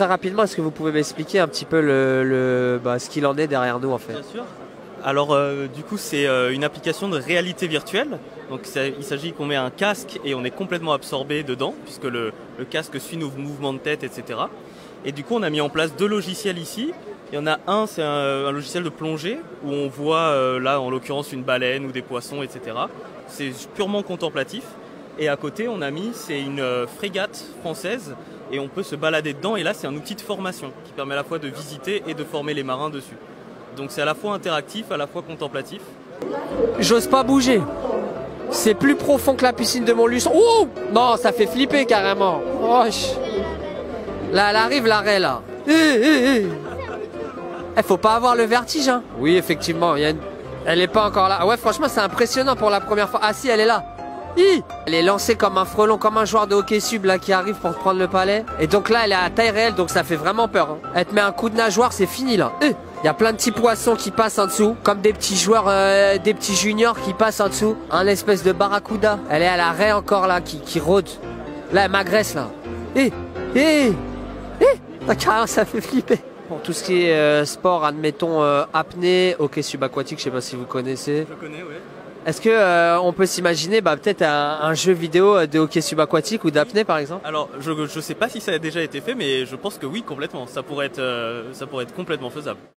très rapidement, est-ce que vous pouvez m'expliquer un petit peu le, bah, ce qu'il en est derrière nous en fait Bien sûr. Alors euh, du coup c'est euh, une application de réalité virtuelle. Donc il s'agit qu'on met un casque et on est complètement absorbé dedans puisque le, casque suit nos mouvements de tête, etc. Et du coup on a mis en place deux logiciels ici. Il y en a un, c'est un, logiciel de plongée où on voit euh, là en l'occurrence une baleine ou des poissons, etc. C'est purement contemplatif. Et à côté on a mis, c'est une frégate française et on peut se balader dedans. Et là c'est un outil de formation qui permet à la fois de visiter et de former les marins dessus. Donc c'est à la fois interactif, à la fois contemplatif. J'ose pas bouger. C'est plus profond que la piscine de Montluçon. Non, ça fait flipper carrément. Oh, Là, elle arrive l'arrêt là. Eh, eh, faut pas avoir le vertige, hein. Oui, effectivement, il elle est pas encore là. Ouais, franchement, c'est impressionnant pour la première fois. Ah si, elle est là. Elle est lancée comme un frelon, comme un joueur de hockey sub là qui arrive pour prendre le palais. Et donc là, elle est à taille réelle, donc ça fait vraiment peur. hein. Elle te met un coup de nageoire, c'est fini là. Il y a plein de petits poissons qui passent en dessous, comme des petits joueurs, euh, des petits juniors qui passent en dessous. Un espèce de barracuda. Elle est à l'arrêt encore là, qui, qui rôde. Là, elle m'agresse là. Eh Eh Eh Ah, carrément, ça fait flipper. Pour tout ce qui est euh, sport, admettons euh, apnée, hockey subaquatique, je sais pas si vous connaissez. Je connais, ouais. Est-ce que euh, on peut s'imaginer bah, peut-être un, jeu vidéo euh, de hockey subaquatique ou d'apnée par exemple? Alors je je sais pas si ça a déjà été fait, mais je pense que oui complètement. Ça pourrait être euh, ça pourrait être complètement faisable.